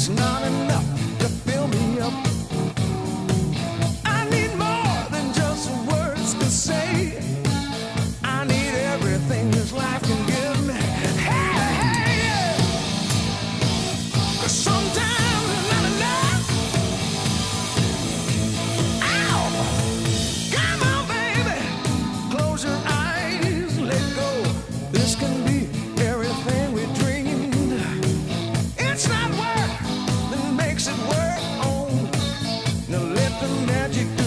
It's not enough. médico.